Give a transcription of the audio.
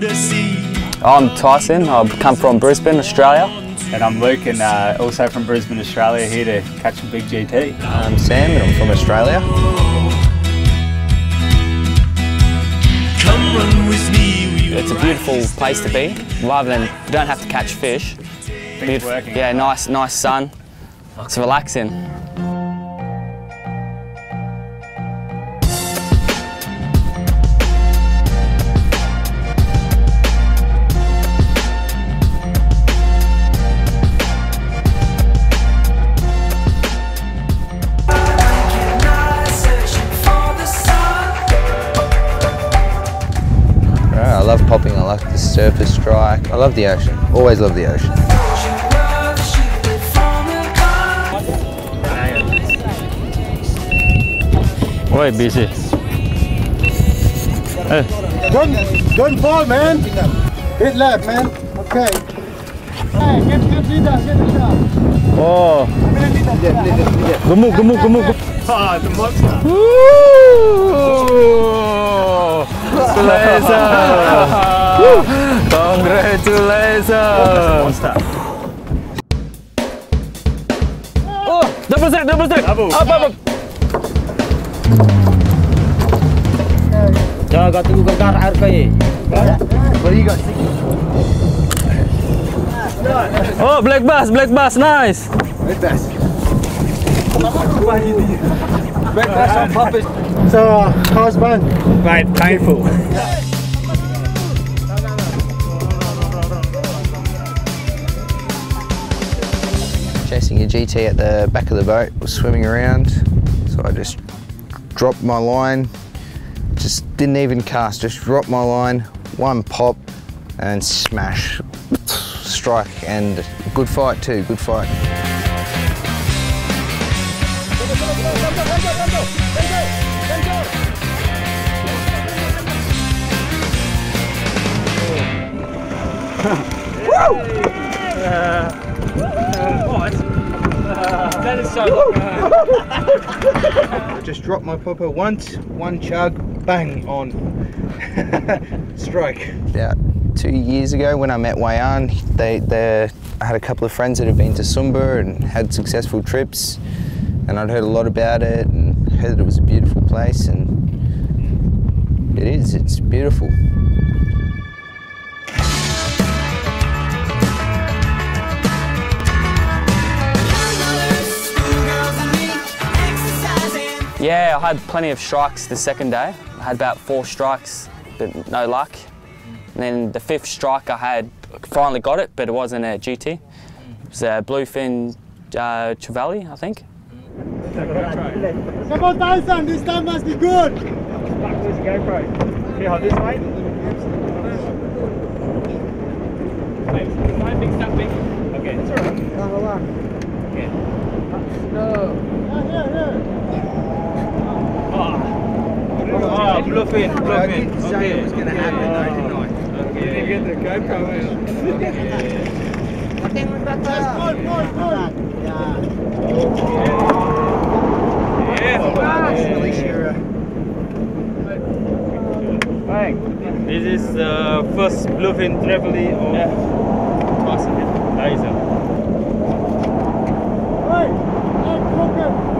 to the sea. I'm Tyson. I've come from Brisbane, Australia. And I'm Luke, and uh, also from Brisbane, Australia, here to catch a big GT. I'm Sam, and I'm from Australia. Come run with me. It's a beautiful place to be. Rather than you don't have to catch fish. Things Beautiful- working. Yeah, nice, nice sun. It's relaxing. Surface strike. I love the ocean, always love the ocean. Oi, busy. Don't, don't fall, man. Hit left, man. Okay. Hey, get, get leader, get leader. Oh, gemuk, gemuk, gemuk. Ah, the monster. Congratulations! Oh, double stack, double stack. Double. Up, up, up. Jaga tunggu gegar air kaya. What do you? Oh, black bass, black bass, nice. Right best. Back that's on purpose. So, how's band? Mate, painful. Chasing a GT at the back of the boat, was swimming around, so I just dropped my line, just didn't even cast, just dropped my line, one pop, and smash, strike, and good fight too, good fight. That so I just dropped my popper once, one chug, bang on. Strike. About two years ago when I met Wayan, they, they, I had a couple of friends that had been to Sumba and had successful trips and I'd heard a lot about it and heard that it was a beautiful place and it is, it's beautiful. Yeah, I had plenty of strikes the second day. I had about four strikes, but no luck. And then the fifth strike I had, finally got it, but it wasn't a GT. It was a bluefin uh, trevally, I think. Come on, Tyson. This time must be good. Backwards GoPro. See how this way? Wait, can I fix that big? Okay, it's alright. Okay. Yeah, yeah, yeah. Ah, bluefin, bluefin. Okay. was going to happen though, didn't I? Okay. You didn't get the GoPro out. Yes, good, good, good. Yeah. Release your, uh, Bang. This is the first bluefin trevally of yeah. Tyson. Tyson. Hey, hey,